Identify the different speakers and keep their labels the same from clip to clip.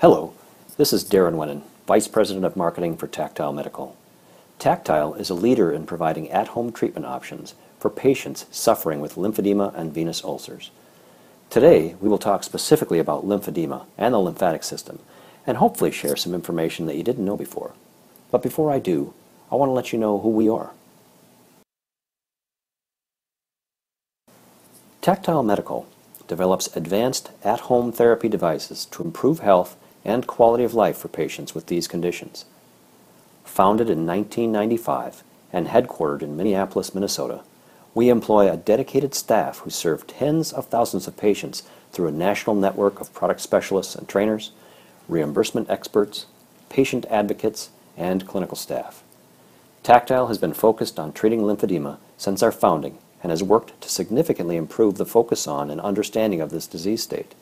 Speaker 1: Hello, this is Darren Wennen, Vice President of Marketing for Tactile Medical. Tactile is a leader in providing at-home treatment options for patients suffering with lymphedema and venous ulcers. Today, we will talk specifically about lymphedema and the lymphatic system, and hopefully share some information that you didn't know before. But before I do, I want to let you know who we are. Tactile Medical develops advanced at-home therapy devices to improve health and quality of life for patients with these conditions. Founded in 1995 and headquartered in Minneapolis, Minnesota, we employ a dedicated staff who serve tens of thousands of patients through a national network of product specialists and trainers, reimbursement experts, patient advocates, and clinical staff. Tactile has been focused on treating lymphedema since our founding and has worked to significantly improve the focus on and understanding of this disease state.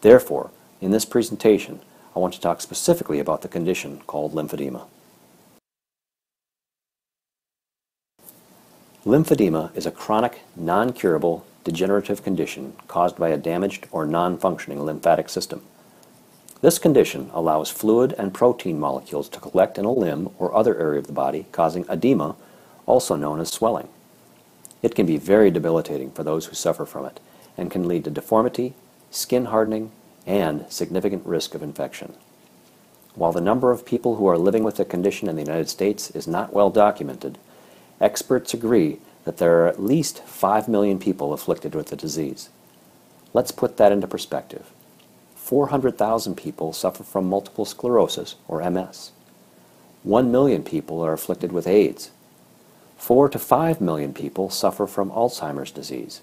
Speaker 1: Therefore, in this presentation, I want to talk specifically about the condition called lymphedema. Lymphedema is a chronic, non-curable, degenerative condition caused by a damaged or non-functioning lymphatic system. This condition allows fluid and protein molecules to collect in a limb or other area of the body, causing edema, also known as swelling. It can be very debilitating for those who suffer from it and can lead to deformity, skin hardening, and significant risk of infection. While the number of people who are living with the condition in the United States is not well documented, experts agree that there are at least 5 million people afflicted with the disease. Let's put that into perspective. 400,000 people suffer from multiple sclerosis, or MS. 1 million people are afflicted with AIDS. 4 to 5 million people suffer from Alzheimer's disease.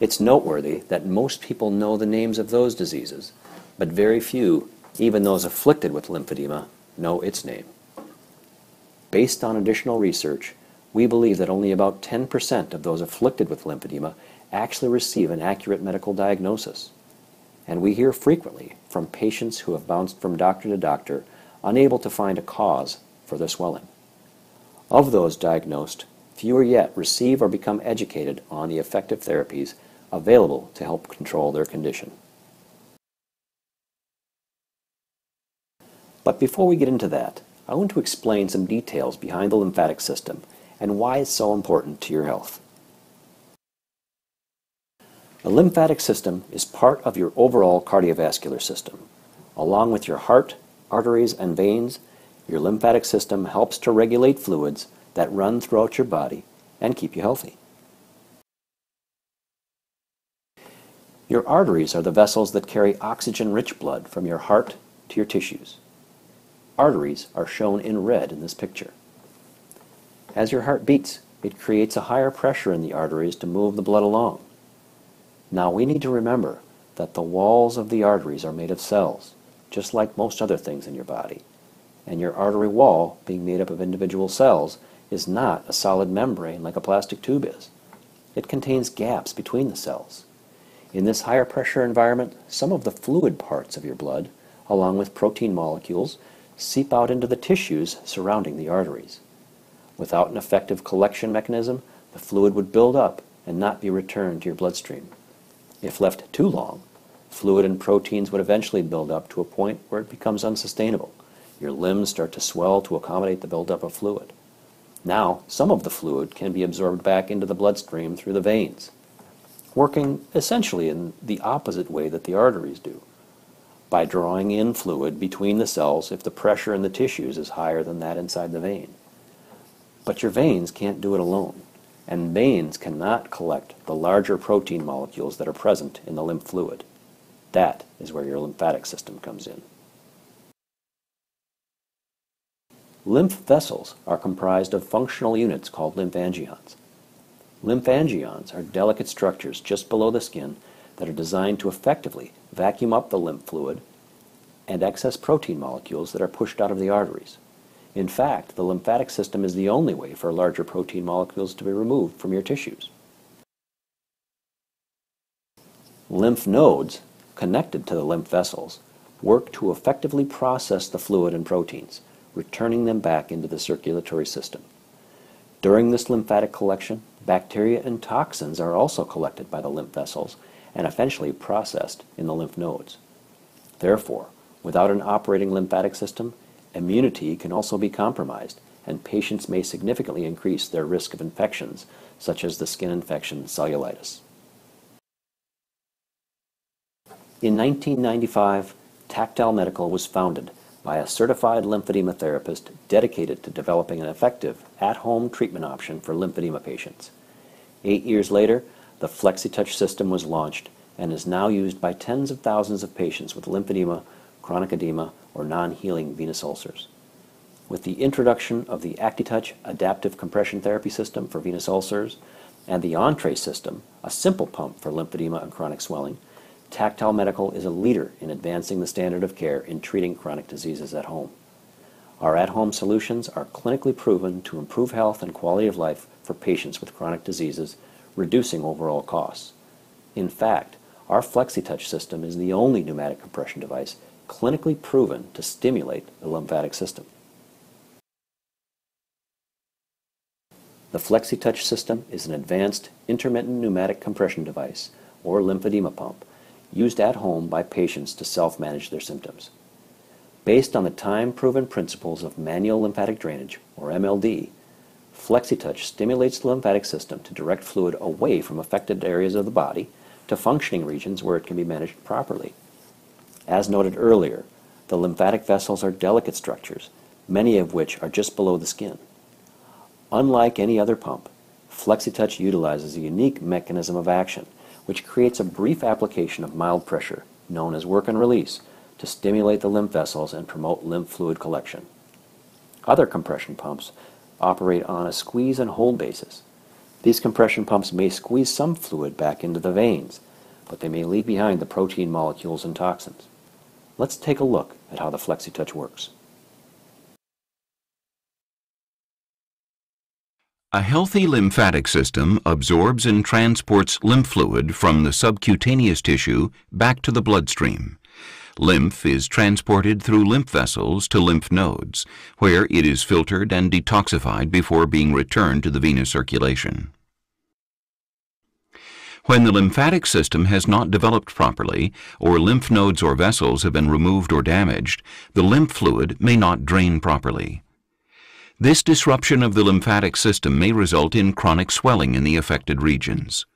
Speaker 1: It's noteworthy that most people know the names of those diseases, but very few, even those afflicted with lymphedema, know its name. Based on additional research, we believe that only about 10% of those afflicted with lymphedema actually receive an accurate medical diagnosis. And we hear frequently from patients who have bounced from doctor to doctor unable to find a cause for their swelling. Of those diagnosed, fewer yet receive or become educated on the effective therapies available to help control their condition. But before we get into that, I want to explain some details behind the lymphatic system and why it's so important to your health. The lymphatic system is part of your overall cardiovascular system. Along with your heart, arteries, and veins, your lymphatic system helps to regulate fluids that run throughout your body and keep you healthy. Your arteries are the vessels that carry oxygen-rich blood from your heart to your tissues. Arteries are shown in red in this picture. As your heart beats, it creates a higher pressure in the arteries to move the blood along. Now we need to remember that the walls of the arteries are made of cells, just like most other things in your body. And your artery wall, being made up of individual cells, is not a solid membrane like a plastic tube is. It contains gaps between the cells. In this higher pressure environment, some of the fluid parts of your blood, along with protein molecules, seep out into the tissues surrounding the arteries. Without an effective collection mechanism, the fluid would build up and not be returned to your bloodstream. If left too long, fluid and proteins would eventually build up to a point where it becomes unsustainable. Your limbs start to swell to accommodate the buildup of fluid. Now, some of the fluid can be absorbed back into the bloodstream through the veins working essentially in the opposite way that the arteries do, by drawing in fluid between the cells if the pressure in the tissues is higher than that inside the vein. But your veins can't do it alone, and veins cannot collect the larger protein molecules that are present in the lymph fluid. That is where your lymphatic system comes in. Lymph vessels are comprised of functional units called lymphangions. Lymphangions are delicate structures just below the skin that are designed to effectively vacuum up the lymph fluid and excess protein molecules that are pushed out of the arteries. In fact, the lymphatic system is the only way for larger protein molecules to be removed from your tissues. Lymph nodes, connected to the lymph vessels, work to effectively process the fluid and proteins, returning them back into the circulatory system. During this lymphatic collection, bacteria and toxins are also collected by the lymph vessels and eventually processed in the lymph nodes. Therefore, Without an operating lymphatic system, immunity can also be compromised, and patients may significantly increase their risk of infections, such as the skin infection cellulitis. In 1995, Tactile Medical was founded by a certified lymphedema therapist dedicated to developing an effective at-home treatment option for lymphedema patients. Eight years later, the FlexiTouch system was launched and is now used by tens of thousands of patients with lymphedema, chronic edema, or non-healing venous ulcers. With the introduction of the ActiTouch adaptive compression therapy system for venous ulcers and the Entre system, a simple pump for lymphedema and chronic swelling, Tactile Medical is a leader in advancing the standard of care in treating chronic diseases at home. Our at-home solutions are clinically proven to improve health and quality of life for patients with chronic diseases, reducing overall costs. In fact, our FlexiTouch system is the only pneumatic compression device clinically proven to stimulate the lymphatic system. The FlexiTouch system is an advanced intermittent pneumatic compression device or lymphedema pump used at home by patients to self-manage their symptoms. Based on the time-proven principles of manual lymphatic drainage, or MLD, FlexiTouch stimulates the lymphatic system to direct fluid away from affected areas of the body to functioning regions where it can be managed properly. As noted earlier, the lymphatic vessels are delicate structures, many of which are just below the skin. Unlike any other pump, FlexiTouch utilizes a unique mechanism of action which creates a brief application of mild pressure, known as work and release, to stimulate the lymph vessels and promote lymph fluid collection. Other compression pumps operate on a squeeze and hold basis. These compression pumps may squeeze some fluid back into the veins, but they may leave behind the protein molecules and toxins. Let's take a look at how the FlexiTouch works.
Speaker 2: A healthy lymphatic system absorbs and transports lymph fluid from the subcutaneous tissue back to the bloodstream. Lymph is transported through lymph vessels to lymph nodes, where it is filtered and detoxified before being returned to the venous circulation. When the lymphatic system has not developed properly, or lymph nodes or vessels have been removed or damaged, the lymph fluid may not drain properly. This disruption of the lymphatic system may result in chronic swelling in the affected regions.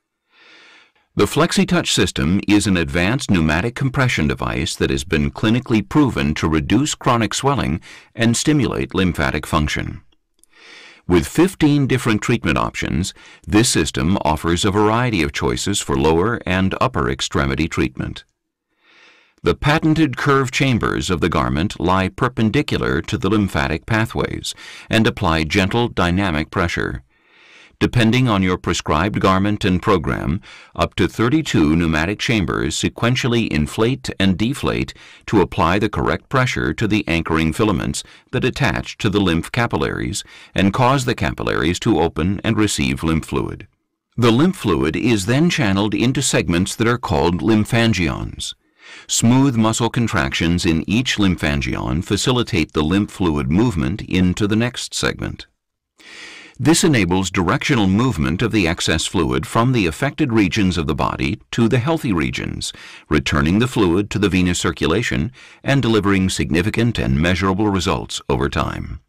Speaker 2: The FlexiTouch system is an advanced pneumatic compression device that has been clinically proven to reduce chronic swelling and stimulate lymphatic function. With 15 different treatment options, this system offers a variety of choices for lower and upper extremity treatment. The patented curved chambers of the garment lie perpendicular to the lymphatic pathways and apply gentle dynamic pressure. Depending on your prescribed garment and program, up to 32 pneumatic chambers sequentially inflate and deflate to apply the correct pressure to the anchoring filaments that attach to the lymph capillaries and cause the capillaries to open and receive lymph fluid. The lymph fluid is then channeled into segments that are called lymphangions. Smooth muscle contractions in each lymphangion facilitate the lymph fluid movement into the next segment. This enables directional movement of the excess fluid from the affected regions of the body to the healthy regions, returning the fluid to the venous circulation and delivering significant and measurable results over time.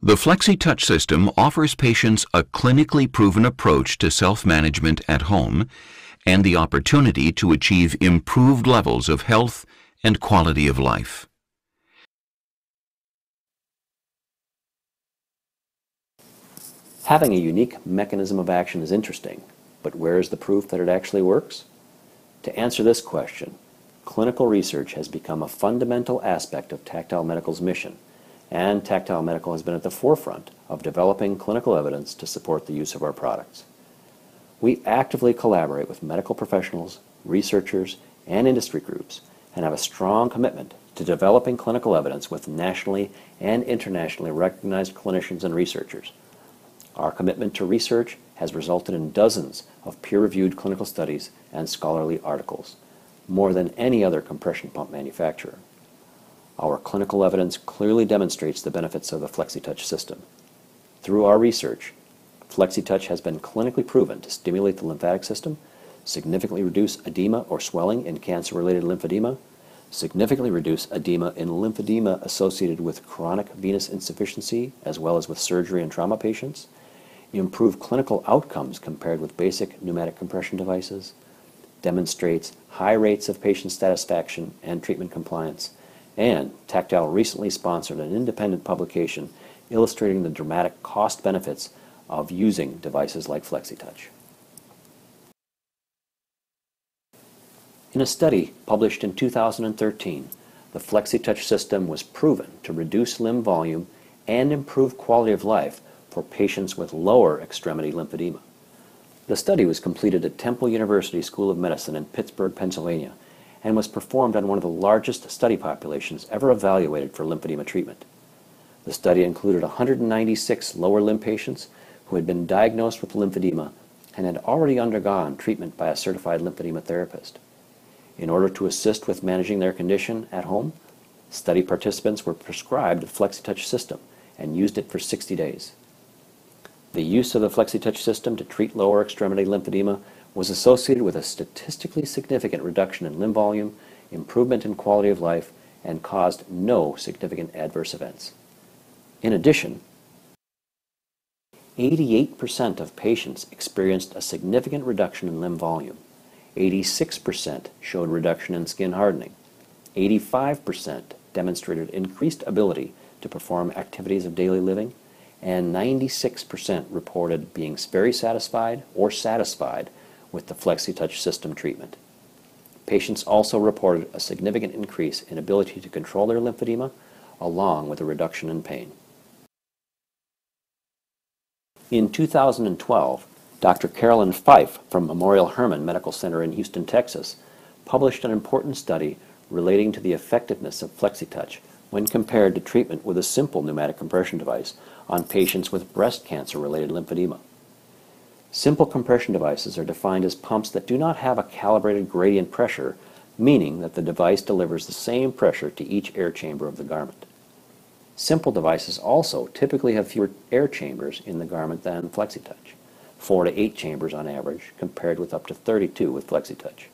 Speaker 2: The FlexiTouch system offers patients a clinically proven approach to self-management at home and the opportunity to achieve improved levels of health and quality of life.
Speaker 1: Having a unique mechanism of action is interesting, but where is the proof that it actually works? To answer this question, clinical research has become a fundamental aspect of Tactile Medical's mission, and Tactile Medical has been at the forefront of developing clinical evidence to support the use of our products. We actively collaborate with medical professionals, researchers, and industry groups and have a strong commitment to developing clinical evidence with nationally and internationally recognized clinicians and researchers. Our commitment to research has resulted in dozens of peer-reviewed clinical studies and scholarly articles, more than any other compression pump manufacturer. Our clinical evidence clearly demonstrates the benefits of the FlexiTouch system. Through our research, FlexiTouch has been clinically proven to stimulate the lymphatic system, significantly reduce edema or swelling in cancer-related lymphedema, significantly reduce edema in lymphedema associated with chronic venous insufficiency as well as with surgery and trauma patients, improve clinical outcomes compared with basic pneumatic compression devices, demonstrates high rates of patient satisfaction and treatment compliance, and Tactile recently sponsored an independent publication illustrating the dramatic cost benefits of using devices like FlexiTouch. In a study published in 2013, the FlexiTouch system was proven to reduce limb volume and improve quality of life for patients with lower extremity lymphedema. The study was completed at Temple University School of Medicine in Pittsburgh, Pennsylvania, and was performed on one of the largest study populations ever evaluated for lymphedema treatment. The study included 196 lower limb patients who had been diagnosed with lymphedema and had already undergone treatment by a certified lymphedema therapist. In order to assist with managing their condition at home, study participants were prescribed the FlexiTouch system and used it for 60 days. The use of the FlexiTouch system to treat lower extremity lymphedema was associated with a statistically significant reduction in limb volume, improvement in quality of life, and caused no significant adverse events. In addition, 88% of patients experienced a significant reduction in limb volume. 86% showed reduction in skin hardening. 85% demonstrated increased ability to perform activities of daily living, and 96% reported being very satisfied or satisfied with the FlexiTouch system treatment. Patients also reported a significant increase in ability to control their lymphedema, along with a reduction in pain. In 2012, Dr. Caroline Fife from Memorial Hermann Medical Center in Houston, Texas, published an important study relating to the effectiveness of FlexiTouch when compared to treatment with a simple pneumatic compression device on patients with breast cancer-related lymphedema. Simple compression devices are defined as pumps that do not have a calibrated gradient pressure, meaning that the device delivers the same pressure to each air chamber of the garment. Simple devices also typically have fewer air chambers in the garment than FlexiTouch, 4 to 8 chambers on average, compared with up to 32 with FlexiTouch.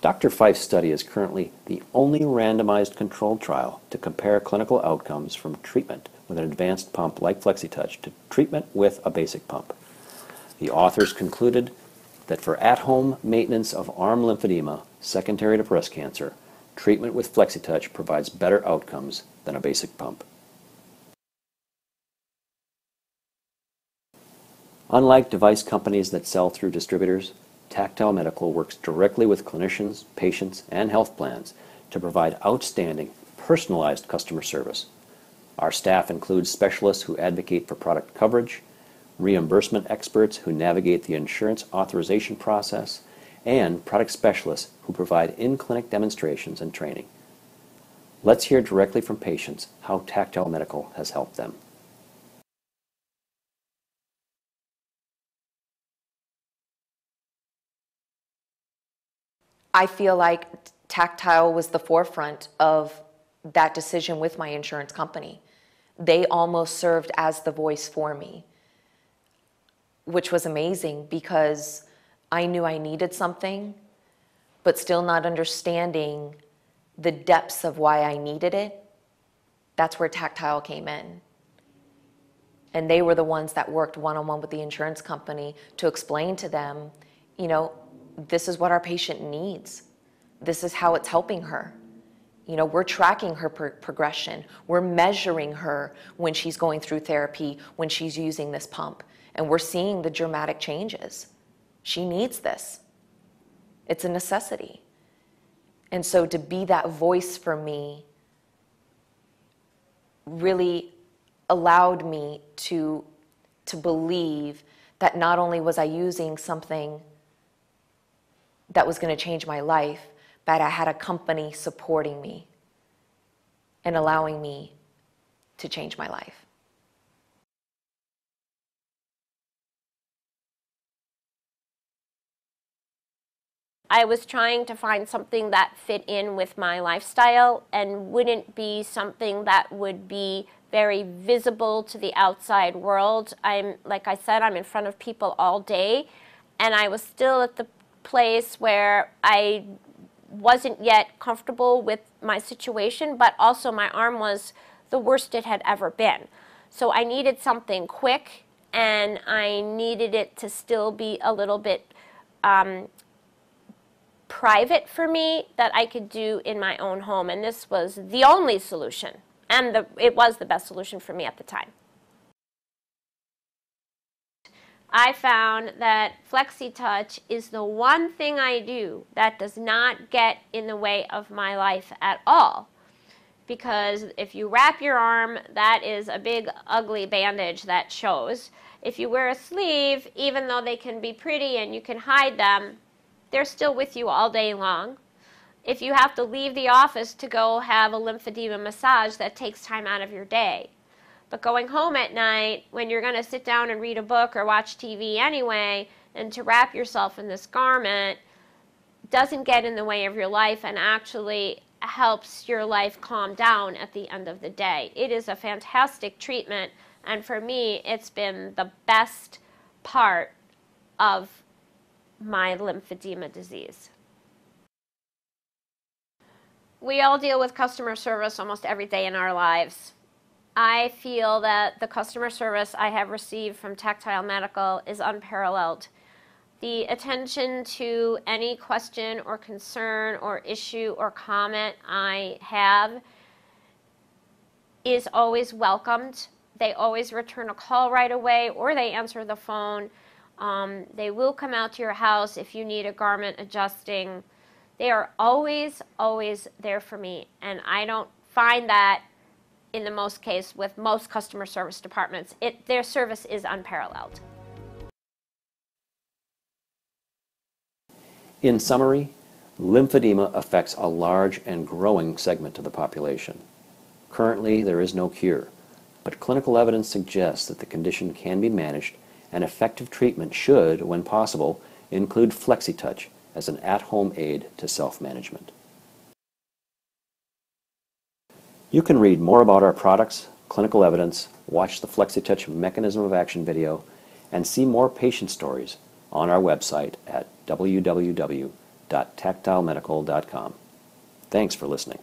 Speaker 1: Dr. Fife's study is currently the only randomized controlled trial to compare clinical outcomes from treatment with an advanced pump like FlexiTouch to treatment with a basic pump. The authors concluded that for at-home maintenance of arm lymphedema secondary to breast cancer, treatment with FlexiTouch provides better outcomes than a basic pump. Unlike device companies that sell through distributors, Tactile Medical works directly with clinicians, patients, and health plans to provide outstanding, personalized customer service. Our staff includes specialists who advocate for product coverage, reimbursement experts who navigate the insurance authorization process, and product specialists who provide in-clinic demonstrations and training. Let's hear directly from patients how Tactile Medical has helped them.
Speaker 3: I feel like Tactile was the forefront of that decision with my insurance company. They almost served as the voice for me which was amazing because I knew I needed something, but still not understanding the depths of why I needed it. That's where Tactile came in. And they were the ones that worked one on one with the insurance company to explain to them, you know, this is what our patient needs. This is how it's helping her. You know, we're tracking her pro- progression. We're measuring her when she's going through therapy, when she's using this pump. And we're seeing the dramatic changes. She needs this, it's a necessity. And so to be that voice for me really allowed me to, to believe that not only was I using something that was going to change my life, but I had a company supporting me and allowing me to change my life.
Speaker 4: I was trying to find something that fit in with my lifestyle and wouldn't be something that would be very visible to the outside world. I'm, like I said, I'm in front of people all day, and I was still at the place where I wasn't yet comfortable with my situation, but also my arm was the worst it had ever been. So I needed something quick and I needed it to still be a little bit um, private for me that I could do in my own home. And this was the only solution. And the, it was the best solution for me at the time. I found that FlexiTouch is the one thing I do that does not get in the way of my life at all. Because if you wrap your arm, that is a big ugly bandage that shows. If you wear a sleeve, even though they can be pretty and you can hide them, they're still with you all day long. If you have to leave the office to go have a lymphedema massage, that takes time out of your day. But going home at night, when you're going to sit down and read a book or watch TV anyway, and to wrap yourself in this garment doesn't get in the way of your life and actually helps your life calm down at the end of the day. It is a fantastic treatment, and for me, it's been the best part of my lymphedema disease. We all deal with customer service almost every day in our lives. I feel that the customer service I have received from Tactile Medical is unparalleled. The attention to any question or concern or issue or comment I have is always welcomed. They always return a call right away or they answer the phone. Um, they will come out to your house if you need a garment adjusting. They are always, always there for me. And I don't find that in the most case with most customer service departments. It, their service is unparalleled.
Speaker 1: In summary, lymphedema affects a large and growing segment of the population. Currently, there is no cure, but clinical evidence suggests that the condition can be managed and effective treatment should, when possible, include FlexiTouch as an at-home aid to self-management. You can read more about our products, clinical evidence, watch the FlexiTouch mechanism of action video, and see more patient stories on our website at www.tactilemedical.com. Thanks for listening.